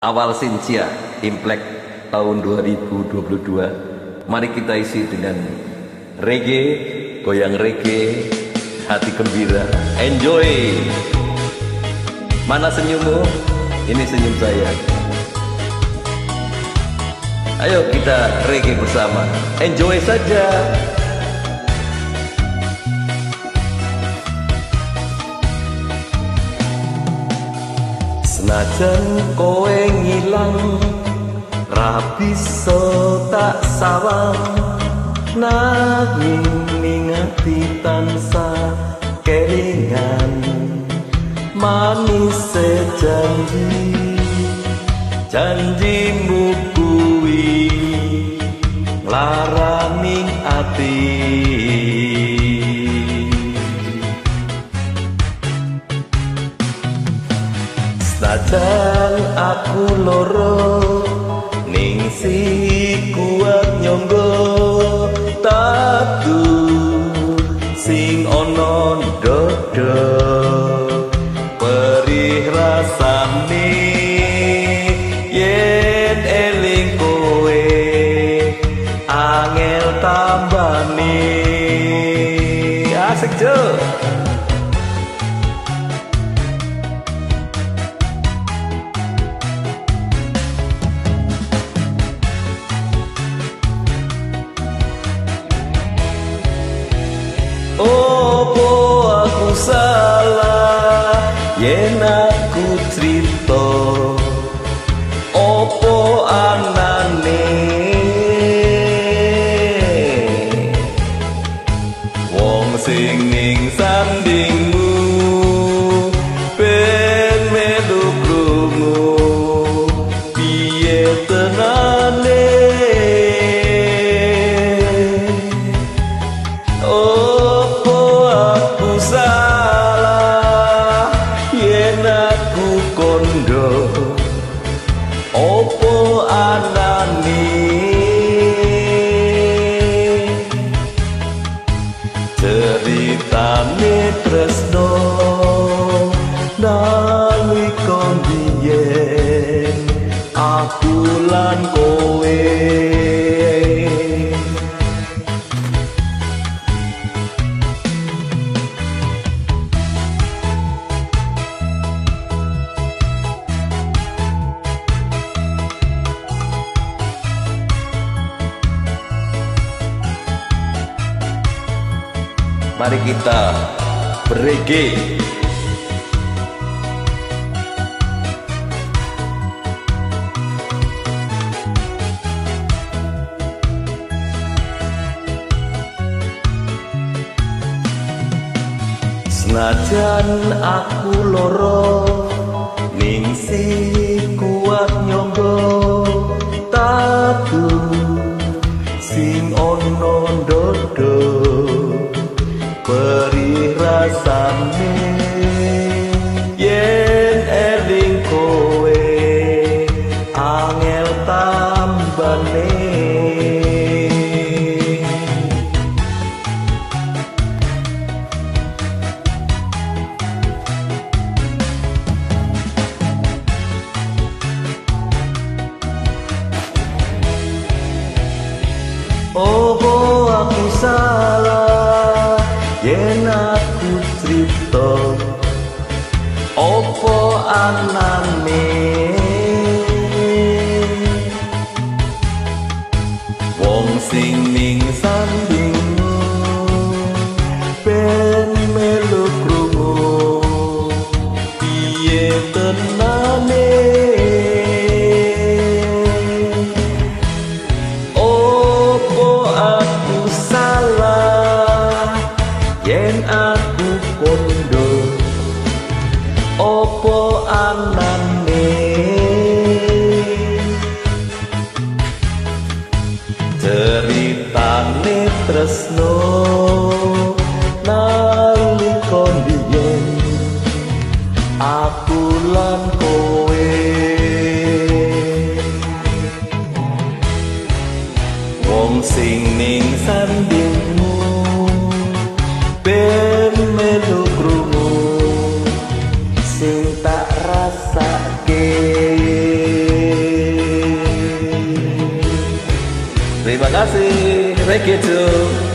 awal Sinsia Implek tahun 2022 mari kita isi dengan reggae goyang reggae hati gembira. Enjoy. Mana senyummu? Ini senyum saya. Ayo kita reggae bersama. Enjoy saja Senajan kowe ngilang Rabi so tak sawang. Nanging ningati tansa kelingan Manis sejanji Janjimu kuwi Laraning ati Senajan aku loro ning si kuat nyonggo. Tatu sing ana dodo perih rasane yen eling kowe. Angel tambane. Asik jo Opo aku salah? Yen aku kondo. Opo anane Mari kita berege. Senajan aku loro ning si kuat nyonggo man, man made. ceritane tresno Terima kasih. Thank you too.